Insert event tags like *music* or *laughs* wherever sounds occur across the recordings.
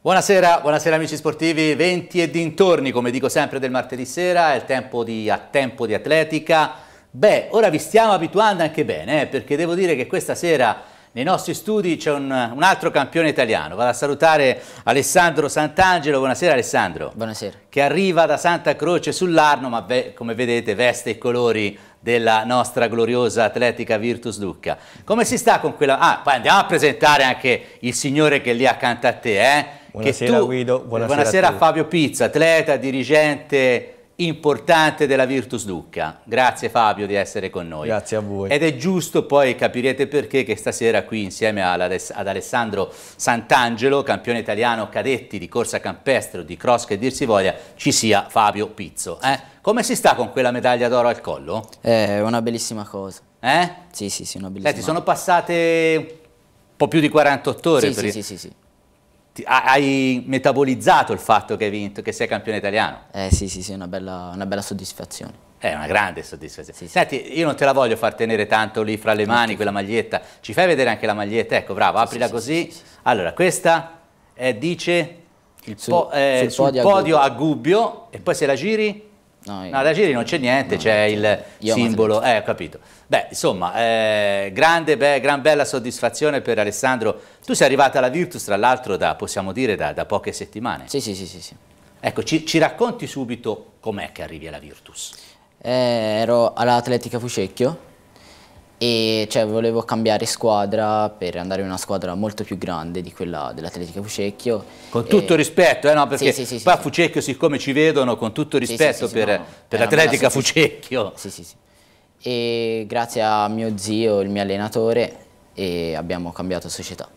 Buonasera, buonasera amici sportivi, 20 e dintorni come dico sempre del martedì sera, è il tempo di, a tempo di atletica. Beh, ora vi stiamo abituando anche bene, eh, perché devo dire che questa sera nei nostri studi c'è un, un, altro campione italiano. Vado a salutare Alessandro Sant'Angelo. Buonasera Alessandro. Buonasera. Che arriva da Santa Croce sull'Arno, ma ve, come vedete veste i colori della nostra gloriosa atletica Virtus Lucca. Come si sta con quella... Ah, poi andiamo a presentare anche il signore che è lì accanto a te, eh? Buonasera tu, Guido, buonasera, buonasera a, a Fabio Pizza, atleta, dirigente importante della Virtus Lucca. Grazie Fabio di essere con noi. Grazie a voi. Ed è giusto, poi capirete perché, che stasera qui insieme ad Alessandro Sant'Angelo, campione italiano cadetti di corsa campestre di cross che dir si voglia, ci sia Fabio Pizzo. Eh? Come si sta con quella medaglia d'oro al collo? È una bellissima cosa. Eh? Sì, sì, sì, una bellissima Senti, sono passate un po' più di 48 ore. Sì, per... sì, sì, sì hai metabolizzato il fatto che hai vinto, che sei campione italiano? Eh sì, sì, sì, una bella, una bella soddisfazione. È una grande soddisfazione. Sì, sì. Senti, io non te la voglio far tenere tanto lì fra le mani, quella maglietta. Ci fai vedere anche la maglietta? Ecco, bravo, aprila sì, così. Allora, questa è, dice il sul, po eh, sul, sul podio, podio a Gubbio e poi se la giri No, io... no, da Giri non c'è niente, no, c'è il simbolo, eh, ho capito. Beh, insomma, eh, grande, be gran bella soddisfazione per Alessandro. Tu sei arrivata alla Virtus, tra l'altro, da, possiamo dire, da, da, poche settimane. Sì, sì, sì, sì. sì. Ecco, ci, ci racconti subito com'è che arrivi alla Virtus? Eh, ero all'Atletica Fucecchio, e cioè, volevo cambiare squadra per andare in una squadra molto più grande di quella dell'Atletica Fucecchio. Con tutto e... rispetto, eh, no? perché sì, sì, sì, qua a Fucecchio, siccome ci vedono, con tutto rispetto per, no, per l'Atletica Fucecchio. Sì, sì, sì. E grazie a mio zio, il mio allenatore, abbiamo cambiato società.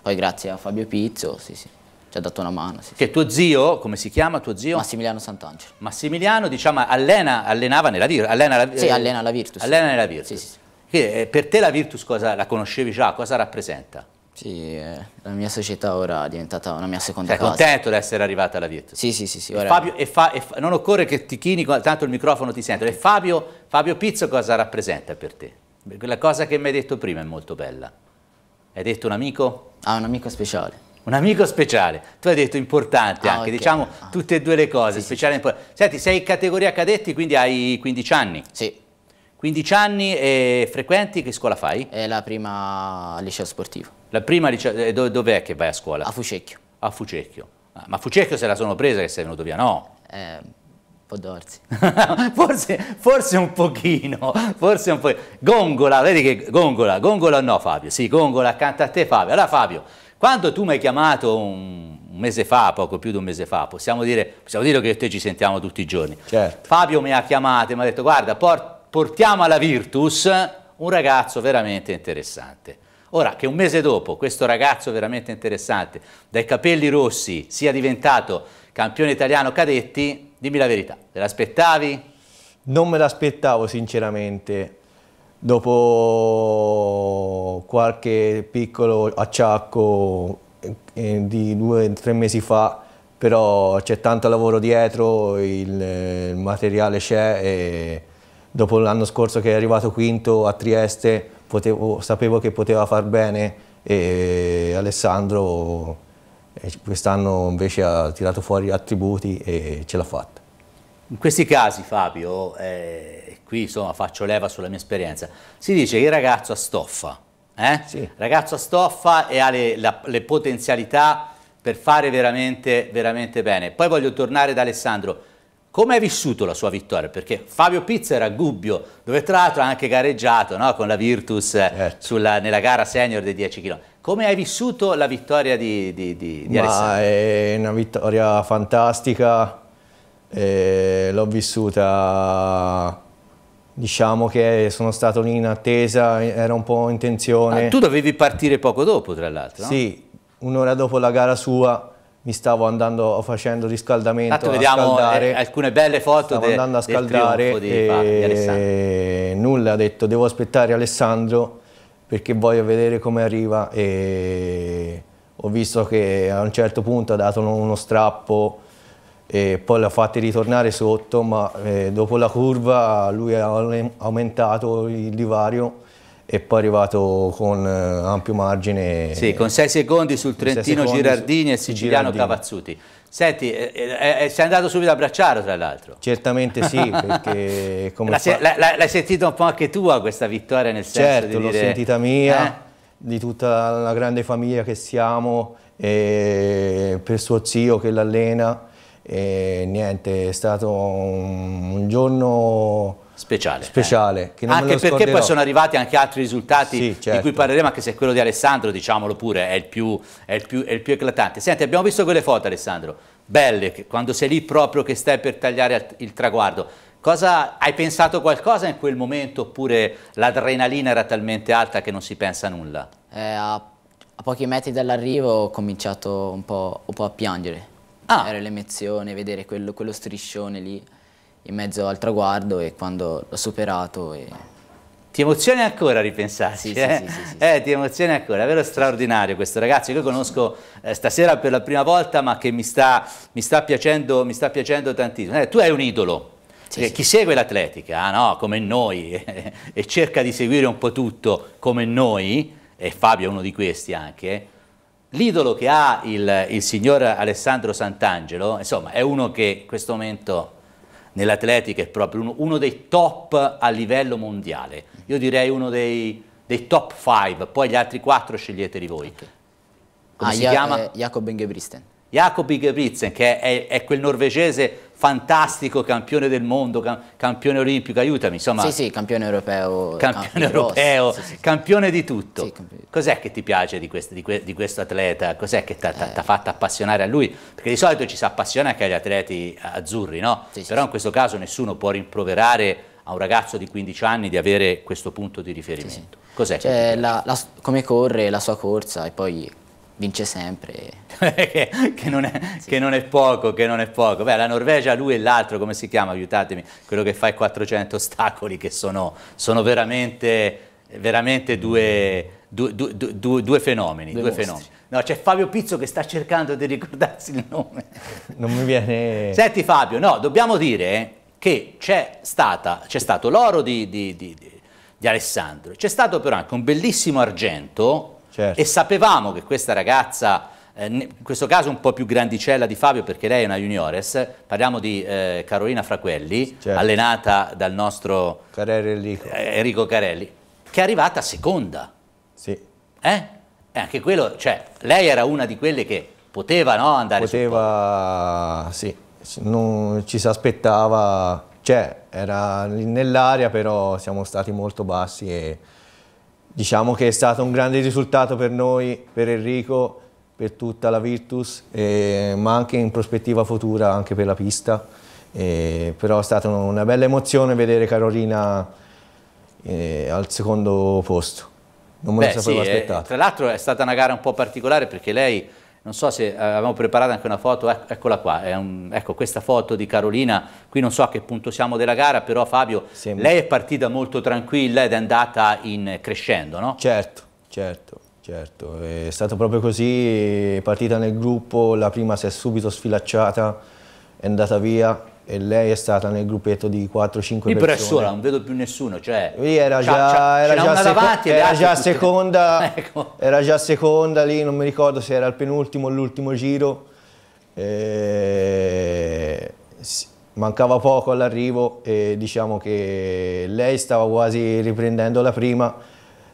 Poi grazie a Fabio Pizzo, sì, sì ci ha dato una mano. Sì, che tuo zio, come si chiama tuo zio? Massimiliano Sant'Angelo. Massimiliano, diciamo, allena, allenava nella Virtus? Allena sì, allena la Virtus. Allena nella Virtus. Sì, sì. Che, eh, per te la Virtus cosa, la conoscevi già? Cosa rappresenta? Sì, eh, la mia società ora è diventata una mia seconda Sei casa. Sei contento di essere arrivata alla Virtus? Sì, sì, sì. sì ora... Fabio, e fa, e fa, non occorre che ti chini, tanto il microfono ti sento. E Fabio, Fabio Pizzo cosa rappresenta per te? Quella cosa che mi hai detto prima è molto bella. Hai detto un amico? Ah, un amico speciale. Un amico speciale. Tu hai detto importante ah, anche, okay. diciamo ah. tutte e due le cose. Sì, speciale sì. Senti, sei in categoria cadetti, quindi hai 15 anni? Sì. 15 anni e frequenti, che scuola fai? È la prima al liceo sportivo. La prima liceo, eh, dove, dov'è che vai a scuola? A Fucecchio. A Fucecchio. Ah, ma a Fucecchio se la sono presa che sei venuto via, no? Eh, può darsi. *laughs* forse, forse un pochino, forse un po'. Gongola, vedi che Gongola, Gongola no Fabio, sì, Gongola accanto a te Fabio. Allora Fabio, quando tu mi hai chiamato un, un mese fa, poco più di un mese fa, possiamo dire, possiamo dire che te ci sentiamo tutti i giorni. Certo. Fabio mi ha chiamato e mi ha detto guarda, porta portiamo alla Virtus un ragazzo veramente interessante. Ora che un mese dopo questo ragazzo veramente interessante, dai capelli rossi, sia diventato campione italiano cadetti, dimmi la verità, te l'aspettavi? Non me l'aspettavo sinceramente, dopo qualche piccolo acciacco eh, di due o tre mesi fa, però c'è tanto lavoro dietro, il, il materiale c'è e dopo l'anno scorso che è arrivato quinto a Trieste potevo, sapevo che poteva far bene e Alessandro eh, quest'anno invece ha tirato fuori attributi e ce l'ha fatta. In questi casi Fabio, eh, qui insomma faccio leva sulla mia esperienza, si dice che il ragazzo ha stoffa, eh? sì. ragazzo ha stoffa e ha le, la, le potenzialità per fare veramente, veramente bene. Poi voglio tornare da Alessandro, come hai vissuto la sua vittoria? Perché Fabio Pizza era a Gubbio, dove tra l'altro ha anche gareggiato no? con la Virtus eh, certo. sulla, nella gara senior dei 10 km. Come hai vissuto la vittoria di, di, di, di Alessandro? È una vittoria fantastica, l'ho vissuta diciamo che sono stato lì in attesa, era un po' in tensione. Ah, tu dovevi partire poco dopo tra l'altro, no? Sì, un'ora dopo la gara sua mi stavo andando facendo riscaldamento Tanto vediamo scaldare. alcune belle foto stavo de, andando a scaldare di, e di nulla ha detto devo aspettare Alessandro perché voglio vedere come arriva e ho visto che a un certo punto ha dato uno strappo e poi l'ha fatti ritornare sotto, ma eh, dopo la curva lui ha aumentato il divario e poi è arrivato con eh, ampio margine. Sì, con 6 secondi sul Trentino Girardini e il siciliano Girardini. Cavazzuti. Senti, eh, eh, eh, sei andato subito a bracciare tra l'altro? Certamente sì, *laughs* perché come L'hai sentita un po' anche tua questa vittoria nel senso certo, di dire... l'ho sentita mia, eh? di tutta la grande famiglia che siamo, per suo zio che l'allena, e niente, è stato un, un giorno speciale. speciale eh. anche perché poi sono arrivati anche altri risultati sì, certo. di cui certo. parleremo, anche se quello di Alessandro, diciamolo pure, è il, più, è, il più, è il più, eclatante. Senti, abbiamo visto quelle foto Alessandro, belle, quando sei lì proprio che stai per tagliare il traguardo. Cosa, hai pensato qualcosa in quel momento oppure l'adrenalina era talmente alta che non si pensa a nulla? Eh, a, a, pochi metri dall'arrivo ho cominciato un po', un po a piangere. Ah. Era l'emozione, vedere quello, quello striscione lì in mezzo al traguardo e quando l'ho superato e... Ti emozioni ancora a ripensarci? Sì, eh? Sì, sì, sì, eh, ti emozioni ancora, è vero straordinario questo ragazzo che io conosco eh, stasera per la prima volta ma che mi sta, mi sta, piacendo, mi sta piacendo, tantissimo. Eh, tu hai un idolo, sì, chi segue l'atletica, ah, no, come noi, *laughs* e cerca di seguire un po' tutto come noi, e Fabio è uno di questi anche, l'idolo che ha il, il signor Alessandro Sant'Angelo, insomma, è uno che in questo momento nell'atletica è proprio uno, uno, dei top a livello mondiale. Io direi uno dei, dei top 5, poi gli altri quattro sceglieteli voi. Come ah, si chiama? Eh, Jacob Ingebrigtsen. Jacob Ingebrigtsen, che è, è, quel norvegese fantastico, campione del mondo, campione olimpico, aiutami, insomma. Sì, sì, campione europeo. Campione europeo, sì, sì. campione di tutto. Sì, Cos'è che ti piace di questo, di que, di questo atleta? Cos'è che ti ha eh. fatto appassionare a lui? Perché di solito ci si appassiona anche agli atleti azzurri, no? Però in questo caso nessuno può rimproverare a un ragazzo di 15 anni di avere questo punto di riferimento. Cos'è? Cioè, come corre, la sua corsa e poi vince sempre. *laughs* che, che, non è, sì. che, non è, poco, che non è poco. Beh, la Norvegia, lui e l'altro, come si chiama? Aiutatemi, quello che fa i 400 ostacoli, che sono, sono veramente, veramente due, due, due, due fenomeni. Due fenomeni. No, c'è Fabio Pizzo che sta cercando di ricordarsi il nome. *laughs* Non mi viene... Senti Fabio, no, dobbiamo dire che c'è stato l'oro di, di, di, di Alessandro, c'è stato però anche un bellissimo argento Certo. E sapevamo che questa ragazza, eh, in questo caso un po' più grandicella di Fabio perché lei è una juniores, parliamo di eh, Carolina Fraquelli, certo. allenata dal nostro Enrico. Eh, Enrico Carelli, che è arrivata seconda. Sì. Eh? E anche quello, cioè, lei era una di quelle che poteva no, andare Poteva, sì, non ci si aspettava, cioè, era nell'aria però siamo stati molto bassi e Diciamo che è stato un grande risultato per noi, per Enrico, per tutta la Virtus, eh, ma anche in prospettiva futura anche per la pista. Eh, però è stata una bella emozione vedere Carolina eh, al secondo posto. Non me lo sapevo sì, eh, aspettato. tra l'altro è stata una gara un po' particolare perché lei non so se avevamo preparato anche una foto, eccola qua, un, ecco questa foto di Carolina, qui non so a che punto siamo della gara, però Fabio, Sembra. lei è partita molto tranquilla ed è andata in crescendo, no? Certo, certo, certo, è stato proprio così, è partita nel gruppo, la prima si è subito sfilacciata, è andata via, e lei è stata nel gruppetto di 4-5 persone. Però è sola, non vedo più nessuno. Cioè, Lì era già, era già, davanti, era già seconda, *laughs* ecco. era già seconda lì, non mi ricordo se era il penultimo o l'ultimo giro. E... Mancava poco all'arrivo e diciamo che lei stava quasi riprendendo la prima.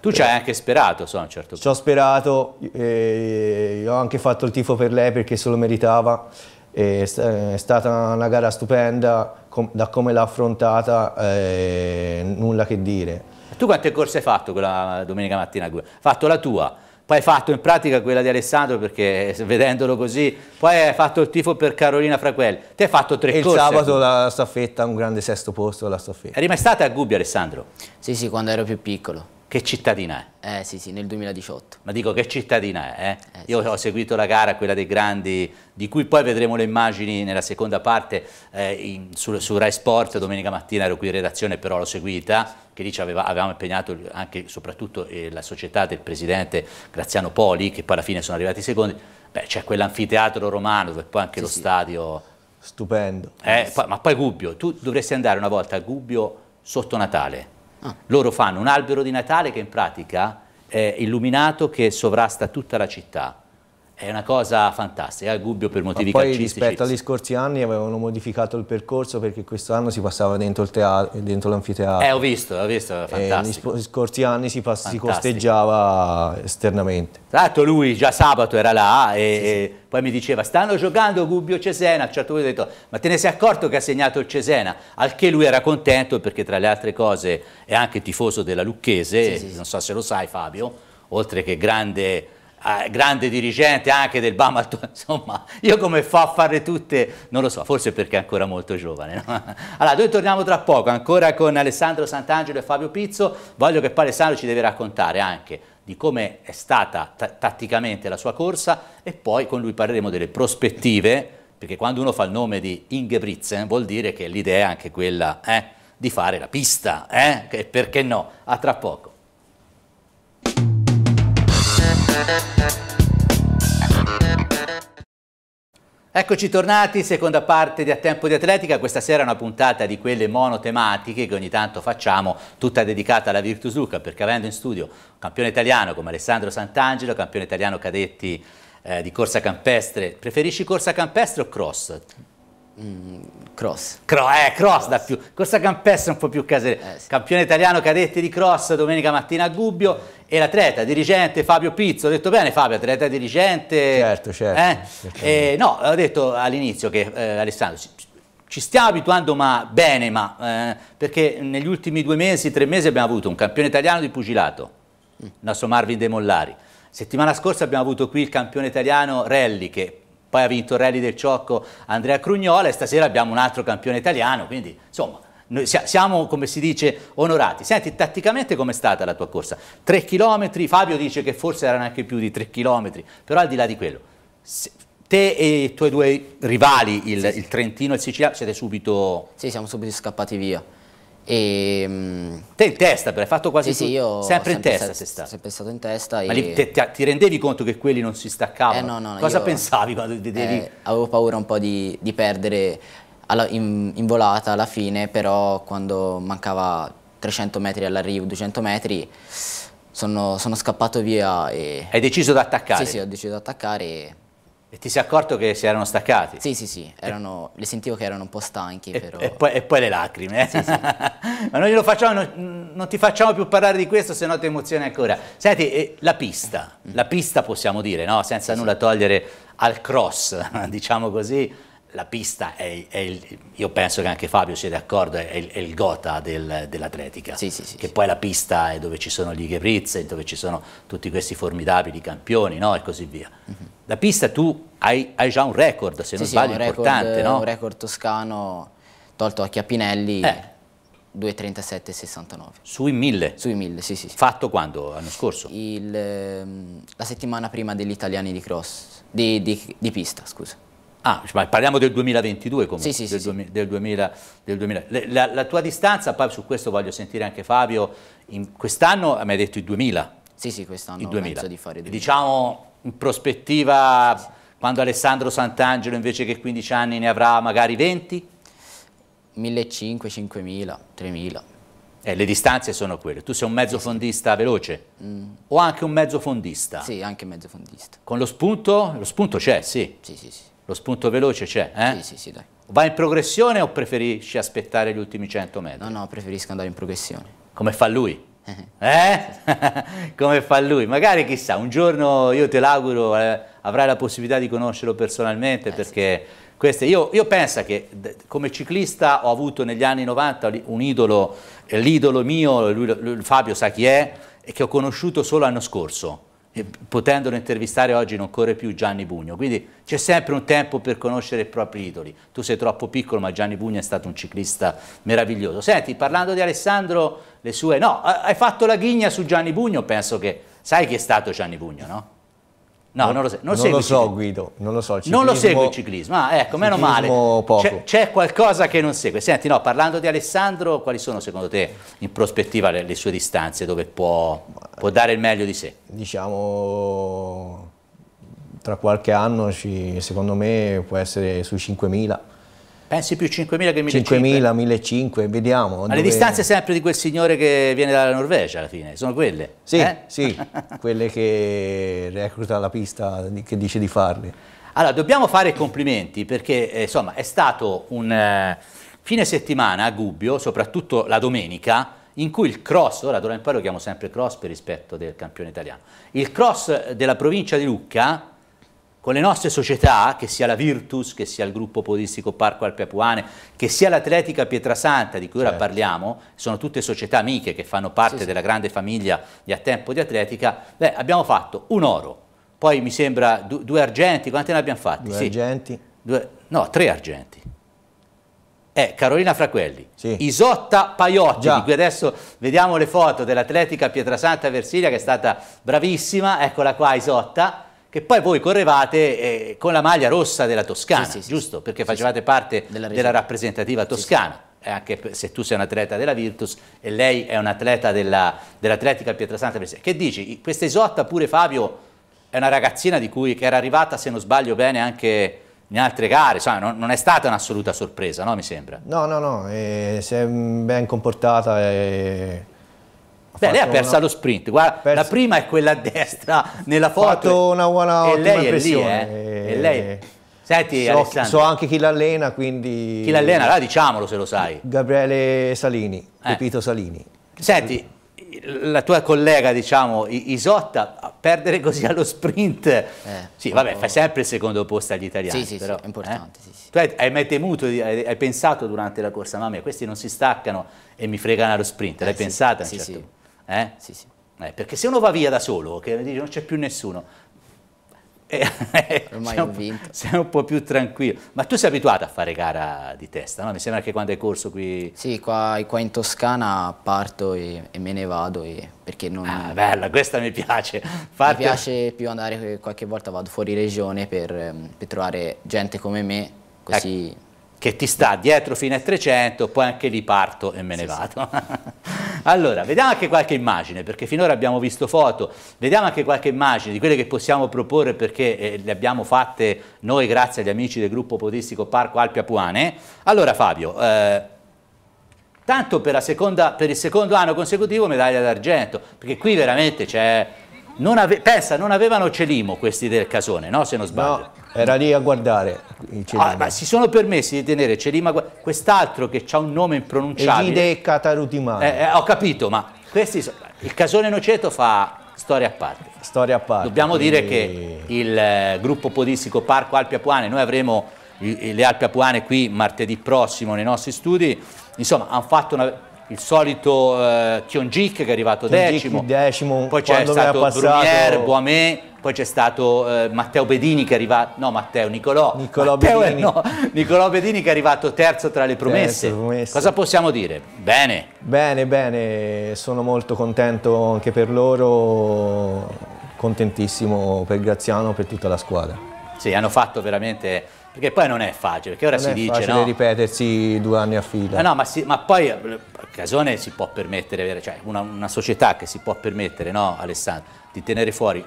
Tu ci hai anche sperato, so, a un certo punto. Ci ho sperato, ho anche fatto il tifo per lei perché se lo meritava è stata una gara stupenda, da come l'ha affrontata eh, nulla che dire. Tu quante corse hai fatto quella domenica mattina? Hai fatto la tua, poi hai fatto in pratica quella di Alessandro perché vedendolo così, poi hai fatto il tifo per Carolina Fraquelli, ti hai fatto tre e corse. il sabato la staffetta, un grande sesto posto alla staffetta. Eri mai stata a Gubbio Alessandro? Sì, sì, quando ero più piccolo. Che cittadina è? Eh sì, sì, nel 2018. Ma dico che cittadina è? Eh? Eh, Io sì, ho sì. seguito la gara, quella dei grandi, di cui poi vedremo le immagini nella seconda parte eh, in, su, su, Rai Sport, domenica mattina ero qui in redazione, però l'ho seguita, che lì aveva, avevamo impegnato anche soprattutto eh, la società del presidente Graziano Poli, che poi alla fine sono arrivati i secondi. Beh, c'è quell'anfiteatro romano, dove poi anche sì, lo stadio Stupendo. Eh, poi, ma poi Gubbio, tu dovresti andare una volta a Gubbio sotto Natale. Ah. Loro fanno un albero di Natale che in pratica è illuminato che sovrasta tutta la città è una cosa fantastica, il Gubbio per motivi Ma poi rispetto agli scorsi anni avevano modificato il percorso perché quest'anno si passava dentro, l'anfiteatro. Eh, ho visto, ho visto, fantastico. negli scorsi anni si, si, costeggiava esternamente. Tra l'altro lui già sabato era là e, sì, sì. e, poi mi diceva stanno giocando Gubbio Cesena, a un certo punto ho detto ma te ne sei accorto che ha segnato il Cesena? Al che lui era contento perché tra le altre cose è anche tifoso della Lucchese, sì, non so se lo sai Fabio, oltre che grande eh, grande dirigente anche del Bama, *laughs* insomma, io come fa a fare tutte, non lo so, forse perché è ancora molto giovane. No? *laughs* Allora, noi torniamo tra poco, ancora con Alessandro Sant'Angelo e Fabio Pizzo, voglio che poi Alessandro ci deve raccontare anche di come è stata tatticamente la sua corsa e poi con lui parleremo delle prospettive, perché quando uno fa il nome di Ingebrigtsen vuol dire che l'idea è anche quella eh, di fare la pista, eh? perché no? A tra poco. Eccoci tornati, seconda parte di A Tempo di Atletica, questa sera è una puntata di quelle monotematiche che ogni tanto facciamo, tutta dedicata alla Virtus Luca, perché avendo in studio campione italiano come Alessandro Sant'Angelo, campione italiano cadetti eh, di corsa campestre, preferisci corsa campestre o cross? Mm, cross. Cro eh, cross, cross, da più. Corsa campestre un po' più casere. Eh, sì. Campione italiano cadetti di cross domenica mattina a Gubbio e l'atleta dirigente Fabio Pizzo. Ho detto bene Fabio, atleta dirigente. Certo, certo. Eh? Eh, no, ho detto all'inizio che eh, Alessandro ci, ci stiamo abituando ma bene, ma eh, perché negli ultimi due mesi, tre mesi abbiamo avuto un campione italiano di pugilato, il nostro Marvin De Mollari. Settimana scorsa abbiamo avuto qui il campione italiano Rally che poi ha vinto il rally del Ciocco Andrea Crugnola e stasera abbiamo un altro campione italiano, quindi insomma noi siamo, come si dice, onorati. Senti, tatticamente com'è stata la tua corsa? Tre chilometri, Fabio dice che forse erano anche più di tre chilometri, però al di là di quello, te e i tuoi due rivali, il, sì, il Trentino e il Siciliano, siete subito... Sì, siamo subito scappati via. E, mm, Te in testa, hai fatto quasi sì, sì, io sempre, sempre in testa sei stato. sempre stato in testa. Ma e... te, te, ti rendevi conto che quelli non si staccavano? Eh, no, no, Cosa io, pensavi quando vedevi? Eh, avevo paura un po' di, di perdere alla, in, in, volata alla fine, però quando mancava 300 metri all'arrivo, 200 metri, sono, sono, scappato via e... Hai deciso di attaccare? Sì, sì, ho deciso di attaccare e e ti sei accorto che si erano staccati? Sì, sì, sì, erano, li sentivo che erano un po' stanchi. E, però... e, poi, e poi, le lacrime. Eh? Sì, sì. *laughs* Ma noi lo facciamo, non, non, ti facciamo più parlare di questo, se no ti emozioni ancora. Senti, eh, la pista, mm. la pista possiamo dire, no? senza sì, nulla togliere al cross, *laughs* diciamo così, la pista è, è, il, io penso che anche Fabio sia d'accordo, è, il, è il gota del, dell'atletica, sì, sì, sì, che poi la pista è dove ci sono gli Gebrizze, dove ci sono tutti questi formidabili campioni no? e così via. Uh mhm. La pista tu hai, hai, già un record, se non sbaglio, un importante, record, no? un record toscano tolto a Chiapinelli. Eh. 2.37,69 Sui 1000? Sui 1000, sì, sì, sì. Fatto quando? L'anno scorso? Il, ehm, la settimana prima degli italiani di cross, di, di, di pista, scusa. Ah, ma parliamo del 2022 comunque, sì, sì, del, sì, du del, 2000, del 2000. La, la, tua distanza, poi su questo voglio sentire anche Fabio, quest'anno mi hai detto i 2000? Sì, sì, quest'anno penso di fare 2000. Diciamo in prospettiva, quando Alessandro Sant'Angelo invece che 15 anni ne avrà magari 20? 1500, 5000, 3000. Eh, le distanze sono quelle. Tu sei un mezzo fondista veloce? Mm. O anche un mezzo fondista? Sì, anche mezzo fondista. Con lo spunto? Lo spunto c'è, sì. Sì, sì, sì. Lo spunto veloce c'è, eh? Sì, sì, sì, dai. Va in progressione o preferisci aspettare gli ultimi 100 metri? No, no, preferisco andare in progressione. Come fa lui? Eh? *laughs* Come fa lui? Magari chissà, un giorno io te l'auguro, eh, avrai la possibilità di conoscerlo personalmente eh, perché sì. queste, io, io, penso che come ciclista ho avuto negli anni 90 un idolo, l'idolo mio, lui, lui, Fabio sa chi è, e che ho conosciuto solo l'anno scorso e potendolo intervistare oggi non corre più Gianni Bugno, quindi c'è sempre un tempo per conoscere i propri idoli. Tu sei troppo piccolo, ma Gianni Bugno è stato un ciclista meraviglioso. Senti, parlando di Alessandro, le sue... No, hai fatto la ghigna su Gianni Bugno, penso che... Sai chi è stato Gianni Bugno, no? No, non, non lo, se non non lo so Guido, non lo so. Ciclismo, non lo segue il ciclismo, ah, ecco, meno male. C'è, qualcosa che non segue. Senti, no, parlando di Alessandro, quali sono secondo te in prospettiva le, le sue distanze dove può, può, dare il meglio di sé? Diciamo, tra qualche anno ci, secondo me può essere sui 5.000. Pensi più 5.000 che 1.500? 5.000, 1.500, vediamo. Ma le distanze sempre di quel signore che viene dalla Norvegia alla fine, sono quelle? Sì, eh? sì, quelle che recluta la pista, che dice di farle. Allora, dobbiamo fare complimenti perché eh, insomma è stato un eh, fine settimana a Gubbio, soprattutto la domenica, in cui il cross, ora d'ora in poi lo chiamo sempre cross per rispetto del campione italiano, il cross della provincia di Lucca con le nostre società, che sia la Virtus, che sia il gruppo podistico Parco Alpe Apuane, che sia l'Atletica Pietrasanta, di cui certo. ora parliamo, sono tutte società amiche che fanno parte sì, della grande famiglia di A Tempo di Atletica, beh, abbiamo fatto un oro, poi mi sembra due, due argenti, quanti ne abbiamo fatti? Due sì. argenti? Due, no, tre argenti. Eh, Carolina Fraquelli, sì. Isotta Paiotti, Già. di cui adesso vediamo le foto dell'Atletica Pietrasanta Versilia che è stata bravissima, eccola qua Isotta, che poi voi correvate eh, con la maglia rossa della Toscana, sì, sì, giusto? Perché facevate parte della, della, rappresentativa toscana. Eh, anche se tu sei un atleta della Virtus e lei è un atleta dell'Atletica Pietrasanta Versilia. Che dici? Questa Isotta pure Fabio è una ragazzina di cui, che era arrivata, se non sbaglio bene, anche in altre gare, insomma, non, non, è stata un'assoluta sorpresa, no? Mi sembra. No, no, no, eh, si è ben comportata e... Beh, lei ha perso una... lo sprint, guarda, perso... la prima è quella a destra nella foto. Ha fatto una buona e lei è lì, eh? E... lei... Senti, so, so, anche chi l'allena, quindi... Chi l'allena? Allora diciamolo se lo sai. Gabriele Salini, eh. Pepito Salini. Senti, la tua collega, diciamo, Isotta, perdere così allo sprint, eh, sì, vabbè, fai sempre il secondo posto agli italiani. Sì, sì, però, sì, è importante. Eh? Sì, sì. Tu hai, hai, mai temuto, hai, hai, pensato durante la corsa, mamma mia, questi non si staccano e mi fregano allo sprint, l'hai eh, pensata? Sì, certo? sì. Eh? Sì, sì. Eh, perché se uno va via da solo, che dice non c'è più nessuno, *laughs* Ormai ho vinto. Sei un po' più tranquillo. Ma tu sei abituato a fare gara di testa, no? Mi sembra che quando hai corso qui... Sì, qua, qua in Toscana parto e, e me ne vado e, perché non... Ah, bella, questa mi piace. Parte... Mi piace più andare, qualche volta vado fuori regione per, per trovare gente come me, così... Ecco che ti sta dietro fino a 300, poi anche lì parto e me ne sì, vado. Sì. *laughs* allora, vediamo anche qualche immagine, perché finora abbiamo visto foto, vediamo anche qualche immagine di quelle che possiamo proporre perché eh, le abbiamo fatte noi grazie agli amici del gruppo podistico Parco Alpi Apuane. Allora Fabio, eh, tanto per, seconda, per il secondo anno consecutivo medaglia d'argento, perché qui veramente c'è non ave pensa, non avevano Celimo questi del Casone, no? Se non sbaglio. No, era lì a guardare ah, ma si sono permessi di tenere Celima, quest'altro che ha un nome impronunciabile. Egide Catarutimano. Eh, eh, ho capito, ma questi so il Casone Noceto fa storia a parte. Storia a parte. Dobbiamo quindi... dire che il eh, gruppo podistico Parco Alpi Apuane, noi avremo i, le Alpi Apuane qui martedì prossimo nei nostri studi, insomma hanno fatto una il solito uh, Kionjik che è arrivato decimo, decimo poi c'è stato Brumier, Boamé, poi c'è stato uh, Matteo Bedini che è arrivato, no Matteo, Nicolò, Nicolò Matteo, Bedini. *laughs* No, Nicolò Bedini che è arrivato terzo tra le promesse. Terzo, promesse. Cosa possiamo dire? Bene. Bene, bene, sono molto contento anche per loro, contentissimo per Graziano, per tutta la squadra. Sì, hanno fatto veramente perché poi non è facile, perché ora non si dice... Non è facile ripetersi due anni a fila. Eh no, ma, si, ma, poi Casone si può permettere, cioè una, una società che si può permettere, no Alessandro, di tenere fuori,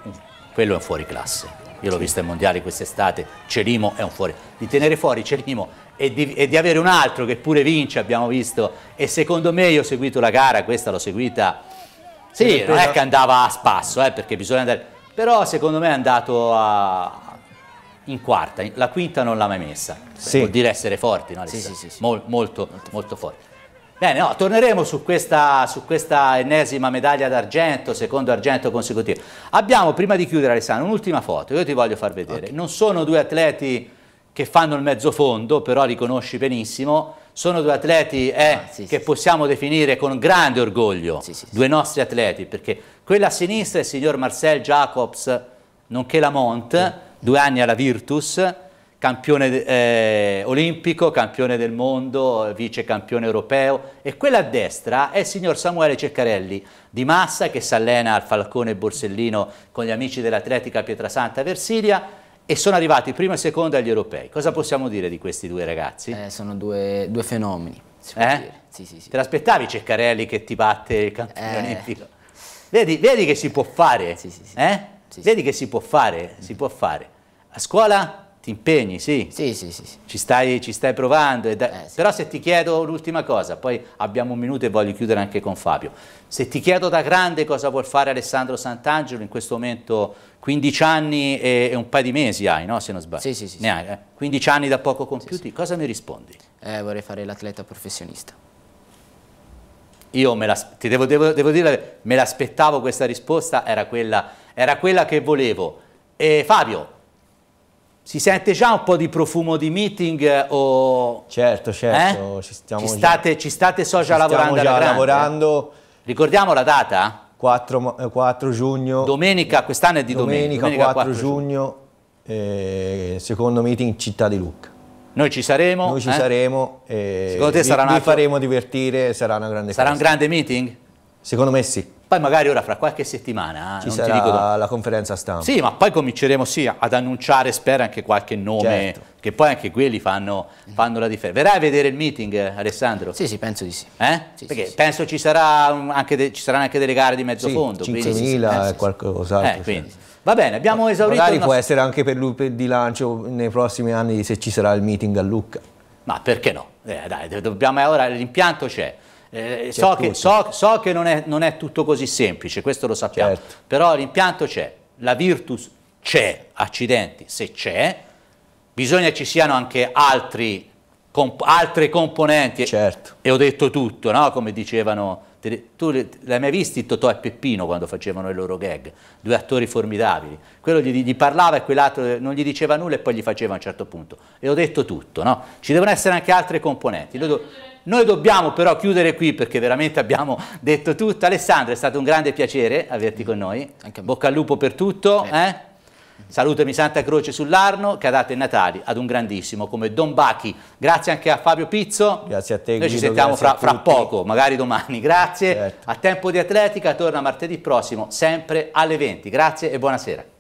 quello è un fuori classe. Io l'ho visto ai mondiali quest'estate, Celimo è un fuori. Di tenere fuori Celimo e di, e di, avere un altro che pure vince, abbiamo visto, e secondo me io ho seguito la gara, questa l'ho seguita, sì, non è che andava a spasso, eh, perché bisogna andare, però secondo me è andato a, in quarta, la quinta non l'ha mai messa, sì. vuol dire essere forti, no? Sì, sì, sì, Mol, molto, molto, molto forti. Bene, no, torneremo su questa, su questa ennesima medaglia d'argento, secondo argento consecutivo. Abbiamo, prima di chiudere Alessandro, un'ultima foto, io ti voglio far vedere. Okay. Non sono due atleti che fanno il mezzo fondo, però riconosci benissimo, sono due atleti eh, ah, sì, che sì, possiamo sì. definire con grande orgoglio, due nostri atleti, perché quella a sinistra è il signor Marcel Jacobs, nonché Lamont, due anni alla Virtus, campione eh, olimpico, campione del mondo, vice campione europeo e quella a destra è il signor Samuele Ceccarelli di Massa che si allena al Falcone Borsellino con gli amici dell'Atletica Pietrasanta Versilia e sono arrivati primo e secondo agli europei. Cosa possiamo dire di questi due ragazzi? Eh, sono due, due fenomeni. Eh? Sì, sì, sì. Te l'aspettavi Ceccarelli che ti batte il campione eh. olimpico? Vedi, vedi, che si può fare? Sì, sì, sì. Eh? Vedi che si può fare? Si può fare. A scuola? ti impegni, sì. Sì, sì, sì. sì. Ci, stai, ci stai provando. Eh, sì. Però se ti chiedo l'ultima cosa, poi abbiamo un minuto e voglio chiudere anche con Fabio. Se ti chiedo da grande cosa vuol fare Alessandro Sant'Angelo, in questo momento 15 anni e, e, un paio di mesi hai, no? Se non sbaglio. Sì, sì, sì. Hai, eh? 15 anni da poco compiuti, cosa mi rispondi? Eh, vorrei fare l'atleta professionista. Io me la, ti devo, devo, devo dire, me l'aspettavo questa risposta, era quella, era quella che volevo. E Fabio, si sente già un po' di profumo di meeting eh, o... Certo, certo, eh? ci, ci, state, già, ci state so già lavorando già lavorando. Ricordiamo la data? 4, 4 eh, giugno. Domenica, quest'anno è di domenica. Domenica, 4, 4 giugno, eh, secondo meeting Città di Lucca. Noi ci saremo. Noi ci eh? saremo. Secondo te sarà vi, vi faremo divertire, sarà una grande Sarà festa. un grande meeting? Secondo me sì. Poi magari ora fra qualche settimana ci sarà la conferenza stampa. Sì, ma poi cominceremo sì ad annunciare, spero, anche qualche nome, certo. che poi anche quelli fanno, fanno, la differenza. Verrai a vedere il meeting, Alessandro? Sì, sì, penso di sì. Eh? Sì, Perché sì, penso ci, sarà anche de, ci saranno anche delle gare di mezzo fondo. 5.000 e qualcos'altro. Eh, Va bene, abbiamo esaurito. Magari può essere anche per lui di lancio nei prossimi anni se ci sarà il meeting a Lucca. Ma perché no? Eh, dai, dobbiamo, ora l'impianto c'è. Eh, so, che, so, so, che, non è, non è, tutto così semplice, questo lo sappiamo, certo. però l'impianto c'è, la Virtus c'è, accidenti, se c'è, bisogna che ci siano anche altri, comp altre componenti, certo. e ho detto tutto, no? come dicevano, tu l'hai mai visti Totò e Peppino quando facevano i loro gag? Due attori formidabili, quello gli, gli parlava e quell'altro non gli diceva nulla e poi gli faceva a un certo punto, e ho detto tutto, no? ci devono essere anche altre componenti. Noi dobbiamo però chiudere qui perché veramente abbiamo detto tutto. Alessandro, è stato un grande piacere averti con noi. Bocca al lupo per tutto. Eh? Salutami Santa Croce sull'Arno, Cadate Natali ad un grandissimo come Don Bachi. Grazie anche a Fabio Pizzo. Grazie a te. Noi Guido, ci sentiamo fra, fra, poco, magari domani. Grazie. Certo. A Tempo di Atletica torna martedì prossimo, sempre alle 20. Grazie e buonasera.